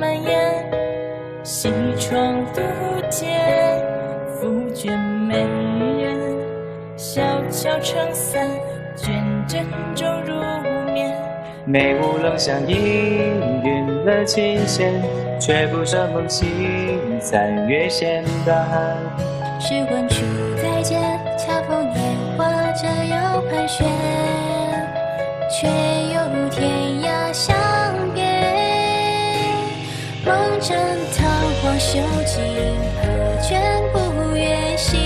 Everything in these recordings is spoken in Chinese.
蔓延，西窗独见拂卷美人，小桥撑伞，卷枕中入眠。眉目冷香氤氲了琴弦，却不胜梦醒三月弦断。试问处再见，恰逢年华正要盘旋，却花绣尽，何卷不愿醒。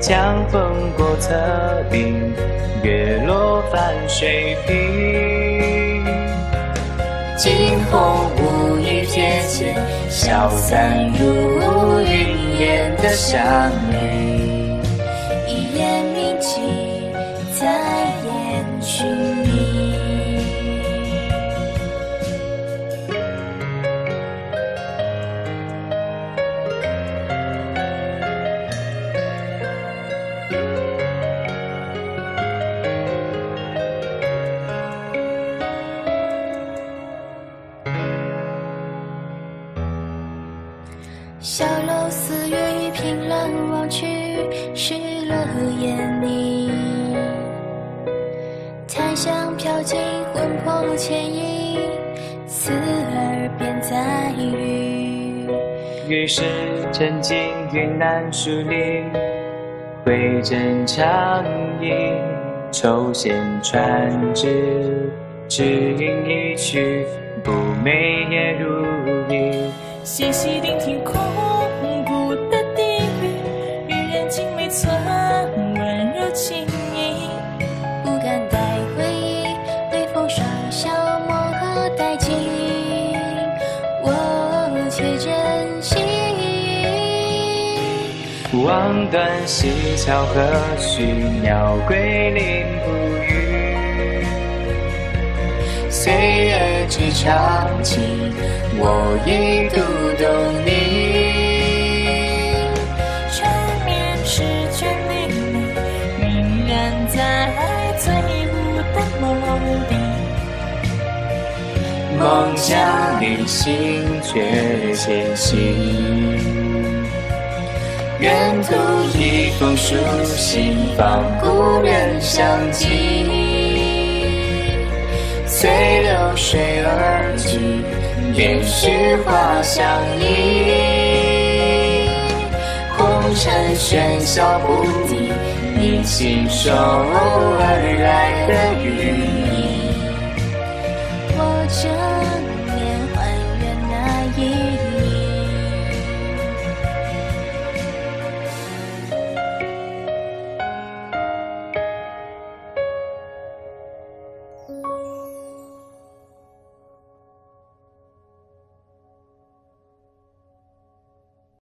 江风过侧壁，月落泛水平。惊鸿无语瞥见，消散如云烟的相遇。凭栏望去，湿了眼泥。檀香飘进魂魄牵引，思耳边在语。于是沉浸云南树林，回阵长吟，抽弦传旨，只应一曲，不美也如影。细细聆听空望断西桥何须鸟归林不语。岁月之长情，我已读懂你。缠绵诗卷淋漓，晕染在最雾的梦里。梦将你心却前行。愿图一封书信，访故人相寄。随流水而去，便是花相依。红尘喧嚣不敌，你亲手而来的羽翼。我了。